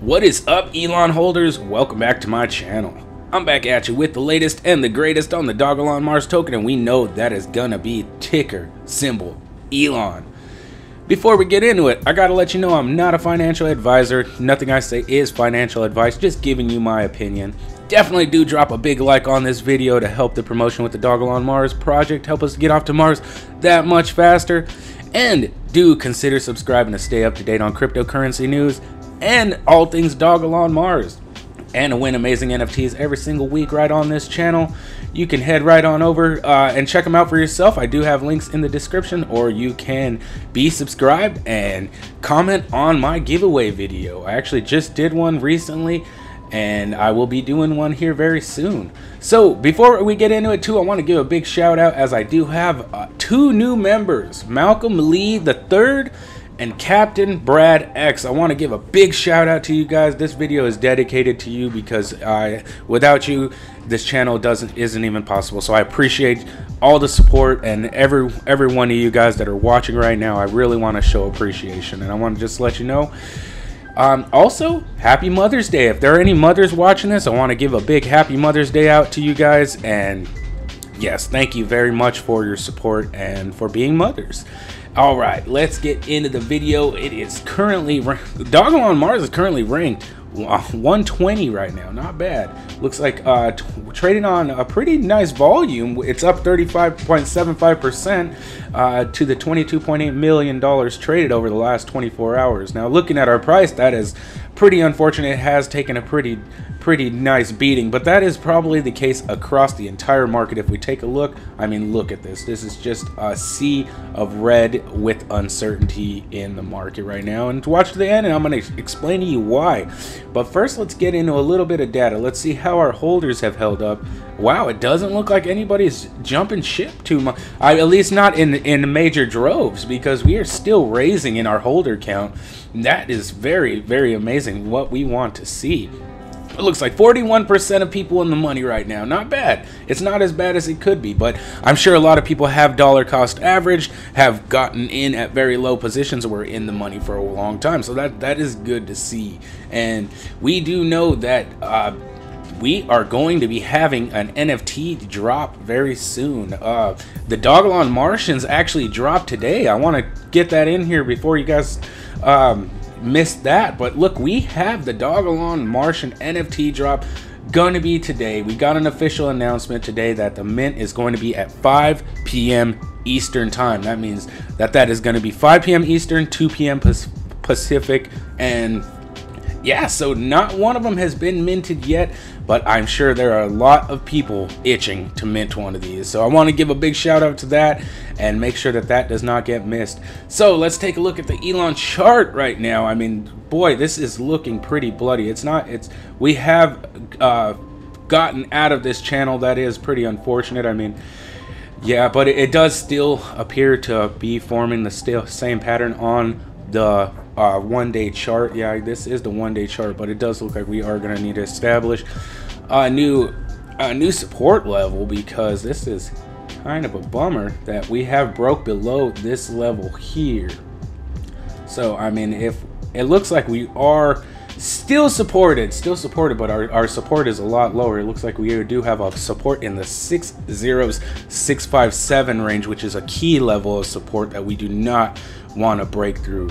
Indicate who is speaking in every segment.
Speaker 1: What is up, Elon holders? Welcome back to my channel. I'm back at you with the latest and the greatest on the Dogelon Mars token, and we know that is gonna be ticker symbol Elon. Before we get into it, I gotta let you know I'm not a financial advisor. Nothing I say is financial advice, just giving you my opinion. Definitely do drop a big like on this video to help the promotion with the Dogelon Mars project, help us get off to Mars that much faster. And do consider subscribing to stay up to date on cryptocurrency news and all things Dogelon Mars. And to win amazing NFTs every single week right on this channel, you can head right on over uh, and check them out for yourself. I do have links in the description, or you can be subscribed and comment on my giveaway video. I actually just did one recently and I will be doing one here very soon. So before we get into it too, I want to give a big shout out as I do have uh, two new members, Malcolm Lee the third and Captain Brad X. I want to give a big shout out to you guys. This video is dedicated to you because I, without you, this channel doesn't isn't even possible. So I appreciate all the support and every every one of you guys that are watching right now. I really want to show appreciation, and I want to just let you know. Um, also, happy Mother's Day. If there are any mothers watching this, I want to give a big happy Mother's Day out to you guys. And yes, thank you very much for your support and for being mothers. All right, let's get into the video. It is currently, Dogelon Mars is currently ranked 120 right now. Not bad. Looks like uh, trading on a pretty nice volume. It's up 35.75% uh, to the 22.8 million dollars traded over the last 24 hours. Now, looking at our price, that is pretty unfortunate. It has taken a pretty pretty nice beating, but that is probably the case across the entire market. If we take a look, I mean, look at this. This is just a sea of red with uncertainty in the market right now. And to watch to the end, and I'm going to explain to you why. But first, let's get into a little bit of data. Let's see how our holders have held up. Wow, it doesn't look like anybody's jumping ship too much. at least not in in major droves, because we are still raising in our holder count. That is very, very amazing. What we want to see. It looks like 41% of people in the money right now. Not bad. It's not as bad as it could be, but I'm sure a lot of people have dollar cost average, have gotten in at very low positions, were in the money for a long time. So that that is good to see. And we do know that uh, we are going to be having an NFT drop very soon. Uh, the Dogelon Martians actually dropped today. I want to get that in here before you guys um, missed that. But look, we have the Dogelon Martian NFT drop going to be today. We got an official announcement today that the mint is going to be at 5 p.m. Eastern time. That means that that is going to be 5 p.m. Eastern, 2 p.m. Pacific, and yeah, so not one of them has been minted yet, but I'm sure there are a lot of people itching to mint one of these. So I want to give a big shout out to that and make sure that that does not get missed. So let's take a look at the Elon chart right now. I mean, boy, this is looking pretty bloody. It's not, it's, we have uh, gotten out of this channel. That is pretty unfortunate. I mean, yeah, but it, does still appear to be forming the still same pattern on the uh, one day chart. Yeah, this is the one day chart, but it does look like we are going to need to establish a new a new support level because this is kind of a bummer that we have broke below this level here. So, I mean, if it looks like we are still supported, still supported, but our, our support is a lot lower. It looks like we do have a support in the 60657 range, which is a key level of support that we do not want to break through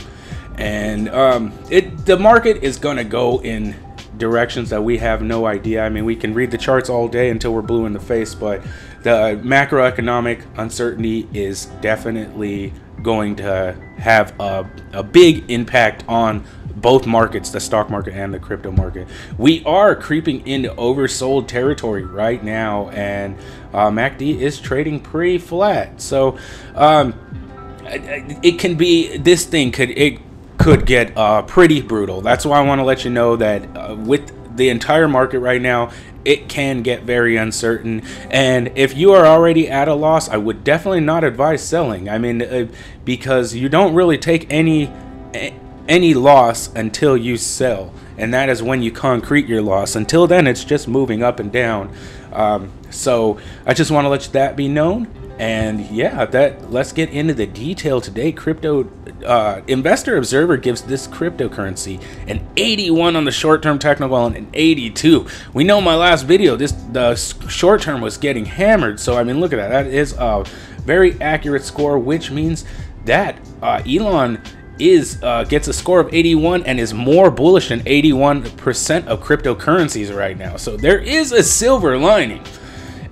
Speaker 1: and um, it the market is going to go in directions that we have no idea. I mean, we can read the charts all day until we're blue in the face, but the macroeconomic uncertainty is definitely going to have a, a big impact on both markets, the stock market and the crypto market. We are creeping into oversold territory right now, and uh, MACD is trading pretty flat. So um, it can be this thing could it could get uh, pretty brutal. That's why I want to let you know that uh, with the entire market right now, it can get very uncertain. And if you are already at a loss, I would definitely not advise selling. I mean, uh, because you don't really take any any loss until you sell, and that is when you concrete your loss. Until then, it's just moving up and down. Um, so I just want to let that be known. And yeah, that let's get into the detail today. Crypto uh, Investor Observer gives this cryptocurrency an 81 on the short-term technical and an 82. We know my last video, this the short term was getting hammered. So I mean, look at that. That is a very accurate score, which means that uh, Elon is uh, gets a score of 81 and is more bullish than 81% of cryptocurrencies right now. So there is a silver lining.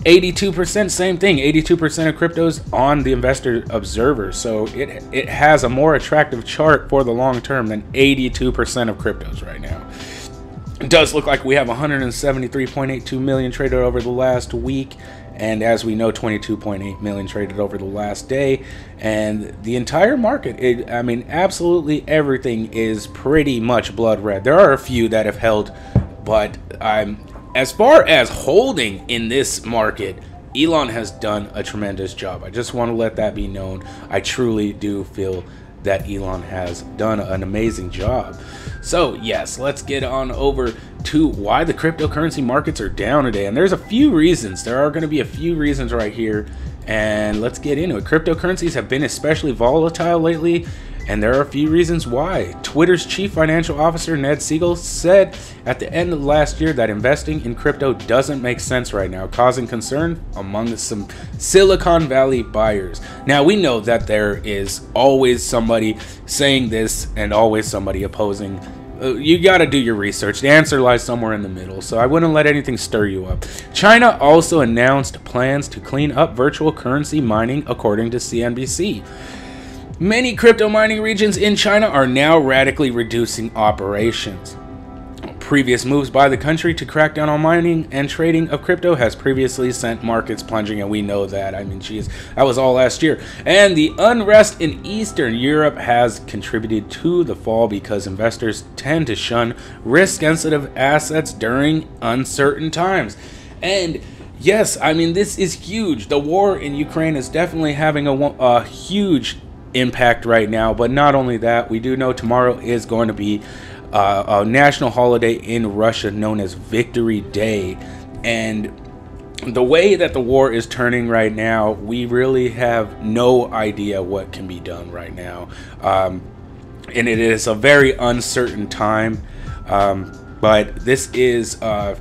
Speaker 1: 82% same thing 82% of cryptos on the investor observer. So it it has a more attractive chart for the long term than 82% of cryptos right now. It does look like we have 173.82 million traded over the last week and as we know 22.8 million traded over the last day. And the entire market it, i mean absolutely everything is pretty much blood red. There are a few that have held but i'm as far as holding in this market, Elon has done a tremendous job. I just want to let that be known. I truly do feel that Elon has done an amazing job. So, yes, let's get on over to why the cryptocurrency markets are down today. And there's a few reasons. There are going to be a few reasons right here. And let's get into it. Cryptocurrencies have been especially volatile lately, and there are a few reasons why. Twitter's chief financial officer, Ned Segal, said at the end of last year that investing in crypto doesn't make sense right now, causing concern among some Silicon Valley buyers. Now, we know that there is always somebody saying this and always somebody opposing uh, you got to do your research. The answer lies somewhere in the middle, so I wouldn't let anything stir you up. China also announced plans to clean up virtual currency mining, according to CNBC. Many crypto mining regions in China are now radically reducing operations. Previous moves by the country to crack down on mining and trading of crypto has previously sent markets plunging, and we know that. I mean, geez, that was all last year. And the unrest in Eastern Europe has contributed to the fall because investors tend to shun risk sensitive assets during uncertain times. And yes, I mean, this is huge. The war in Ukraine is definitely having a, a huge impact right now. But not only that, we do know tomorrow is going to be uh, a national holiday in Russia known as Victory Day. And the way that the war is turning right now, we really have no idea what can be done right now. Um, and it is a very uncertain time. Um, but this is uh,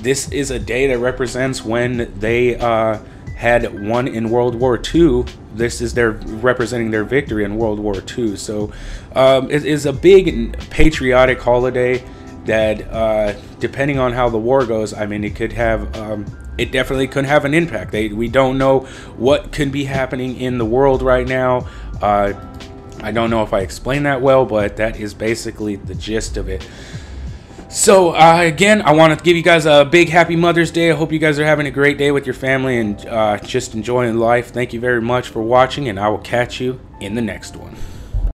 Speaker 1: this is a day that represents when they uh, had won in World War II. This is their representing their victory in World War II. So um, it is a big patriotic holiday that, uh, depending on how the war goes, I mean, it could have. Um, it definitely could have an impact. They, we don't know what could be happening in the world right now. Uh, I don't know if I explained that well, but that is basically the gist of it. So, uh, again, I want to give you guys a big happy Mother's Day. I hope you guys are having a great day with your family and uh, just enjoying life. Thank you very much for watching, and I will catch you in the next one.